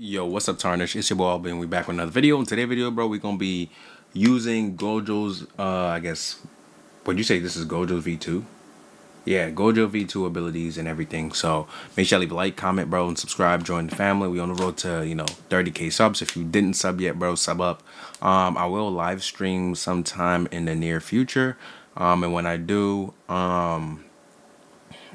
Yo, what's up, Tarnish? It's your boy Alvin. We back with another video. In today's video, bro, we're gonna be using Gojo's. Uh, I guess. Would you say this is Gojo V2? Yeah, Gojo V2 abilities and everything. So make sure you leave a like, comment, bro, and subscribe. Join the family. We on the road to you know 30k subs. If you didn't sub yet, bro, sub up. Um, I will live stream sometime in the near future. Um, and when I do, um,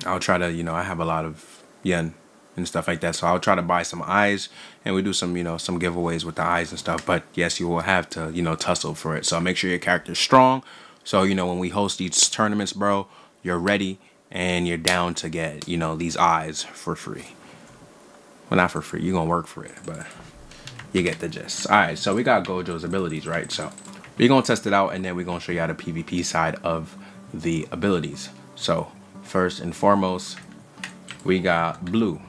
I'll try to you know I have a lot of yen and stuff like that. So I'll try to buy some eyes and we do some, you know, some giveaways with the eyes and stuff. But yes, you will have to, you know, tussle for it. So make sure your character's strong. So, you know, when we host these tournaments, bro, you're ready and you're down to get, you know, these eyes for free. Well, not for free. You're going to work for it, but you get the gist. All right, so we got Gojo's abilities, right? So we're going to test it out and then we're going to show you how the PvP side of the abilities. So first and foremost, we got blue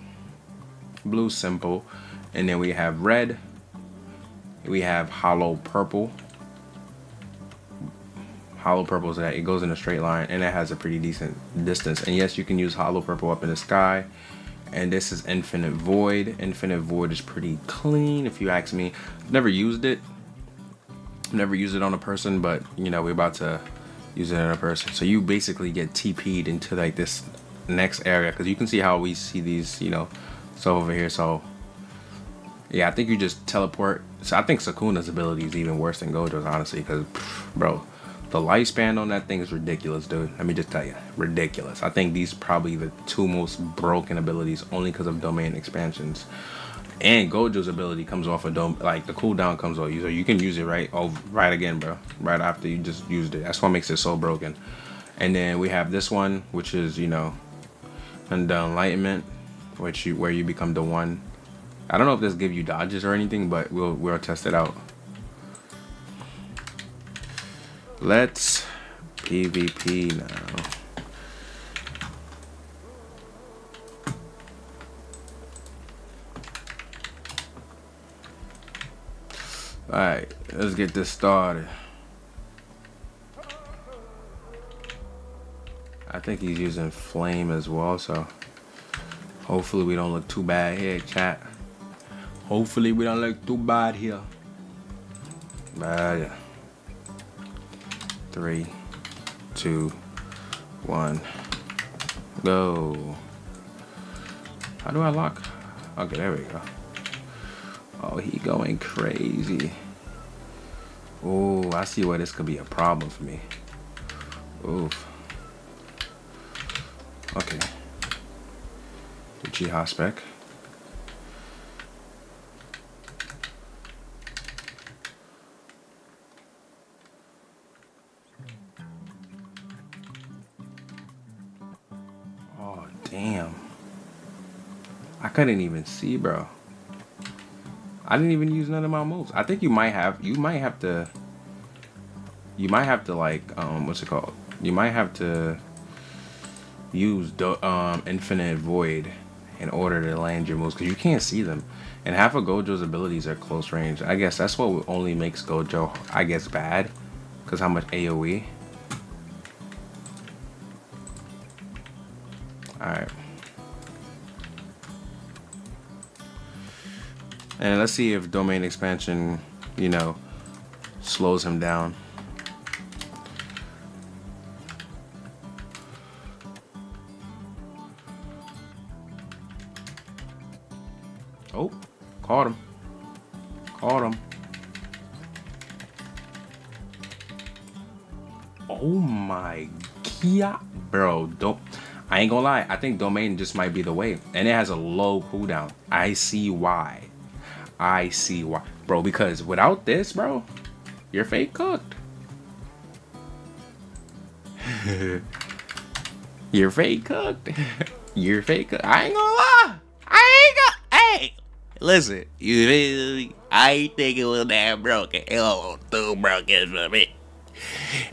blue simple. And then we have red. We have hollow purple. Hollow purple is that it goes in a straight line and it has a pretty decent distance. And yes you can use hollow purple up in the sky. And this is infinite void. Infinite void is pretty clean if you ask me. Never used it. Never used it on a person but you know we're about to use it on a person. So you basically get TP'd into like this next area. Because you can see how we see these you know so over here. So yeah, I think you just teleport. So I think Sukuna's ability is even worse than Gojo's, honestly, because bro, the lifespan on that thing is ridiculous, dude. Let me just tell you, ridiculous. I think these probably the two most broken abilities, only because of domain expansions. And Gojo's ability comes off a of dome, like the cooldown comes off you, so you can use it right, oh, right again, bro. Right after you just used it. That's what makes it so broken. And then we have this one, which is you know, and enlightenment which you where you become the one. I don't know if this give you dodges or anything, but we'll we'll test it out. Let's PvP now. Alright, let's get this started. I think he's using flame as well, so Hopefully we don't look too bad here, chat. Hopefully we don't look too bad here. Yeah. Three, two, one, go. How do I lock? Okay, there we go. Oh, he going crazy. Oh, I see why this could be a problem for me. Oof. Okay. Spec. Oh, damn. I couldn't even see, bro. I didn't even use none of my moves. I think you might have, you might have to, you might have to like, um, what's it called? You might have to use the, um, Infinite Void in order to land your moves because you can't see them. And half of Gojo's abilities are close range. I guess that's what only makes Gojo, I guess, bad because how much AoE. Alright. And let's see if domain expansion, you know, slows him down. Oh, caught him. Caught him. Oh my god. Bro, don't I ain't gonna lie, I think domain just might be the way. And it has a low cooldown. I see why. I see why. Bro, because without this, bro, you're fake cooked. you're fake cooked. you're fake cooked. I ain't gonna lie. I ain't gonna hey Listen, you I ain't think it was that broken. It was too broken for me.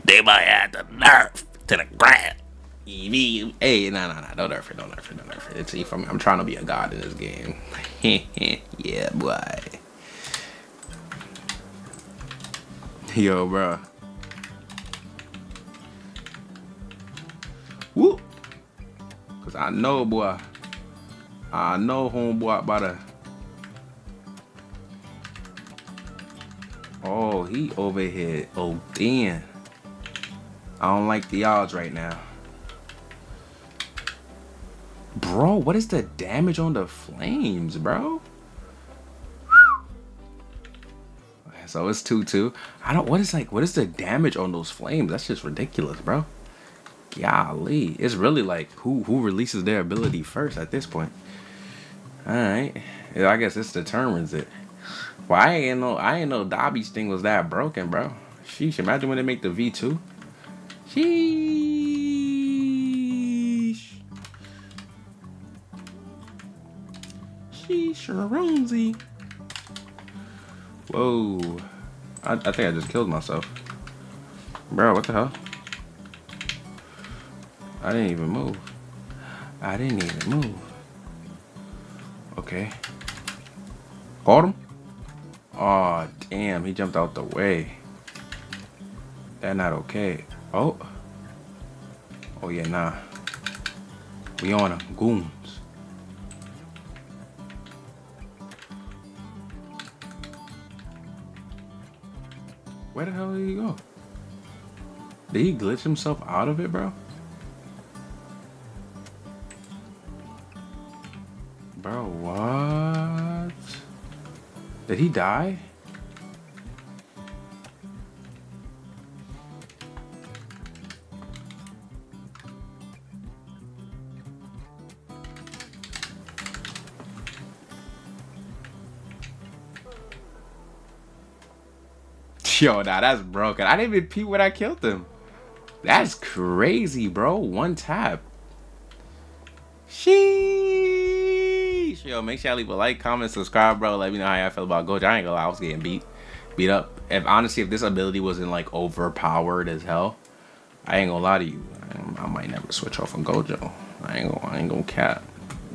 They might have to nerf to the ground. You mean? Hey, no, no, no, don't nerf it, don't nerf it, don't nerf it. It's, if I'm, I'm trying to be a god in this game. yeah, boy. Yo, bro. Whoop. Cause I know, boy. I know homeboy about to Oh, he over here. Oh, damn. I don't like the odds right now. Bro, what is the damage on the flames, bro? So it's 2-2. I don't, what is like, what is the damage on those flames? That's just ridiculous, bro. Golly. It's really like, who who releases their ability first at this point? Alright. I guess this determines it. I ain't know, I ain't know Dobby's thing was that broken, bro. Sheesh, imagine when they make the V2. Sheesh. Sheesh, Whoa. I, I think I just killed myself. Bro, what the hell? I didn't even move. I didn't even move. Okay. Caught him? Oh, damn. He jumped out the way. That not okay. Oh. Oh, yeah, nah. We on him. Goons. Where the hell did he go? Did he glitch himself out of it, bro? Bro, Did he die? Yo, nah, that's broken. I didn't even pee when I killed him. That's crazy, bro. One tap. Sheesh. Yo, make sure I leave a like, comment, subscribe, bro. Let me know how y'all feel about Gojo. I ain't gonna lie, I was getting beat. Beat up. If honestly, if this ability wasn't like overpowered as hell, I ain't gonna lie to you. I, I might never switch off on Gojo. I ain't gonna, I ain't gonna cap.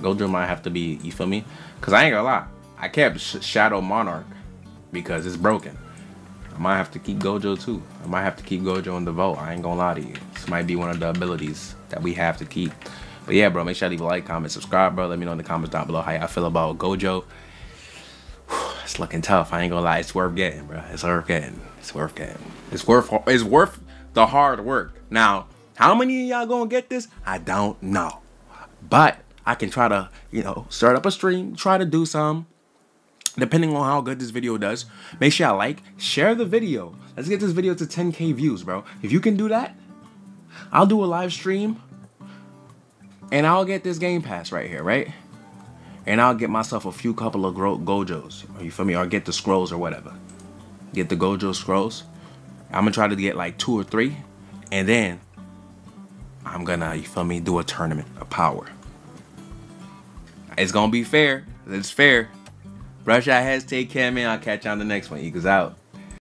Gojo might have to be, you feel me? Cause I ain't gonna lie. I kept Sh Shadow Monarch because it's broken. I might have to keep Gojo too. I might have to keep Gojo in the vote. I ain't gonna lie to you. This might be one of the abilities that we have to keep. But yeah, bro, make sure to leave a like, comment, subscribe, bro. Let me know in the comments down below how y'all feel about Gojo. It's looking tough. I ain't gonna lie. It's worth getting, bro. It's worth getting. It's worth getting. It's worth. It's worth the hard work. Now, how many of y'all gonna get this? I don't know. But I can try to, you know, start up a stream, try to do some depending on how good this video does make sure you like share the video let's get this video to 10k views bro if you can do that i'll do a live stream and i'll get this game pass right here right? And i'll get myself a few couple of gojos. You feel me? Or get the scrolls or whatever. Get the gojo scrolls. I'm gonna try to get like two or three. And then i'm gonna you feel me do a tournament of power. It's gonna be fair. It's fair. Brush your heads, take care, man. I'll catch you on the next one. Eagles out.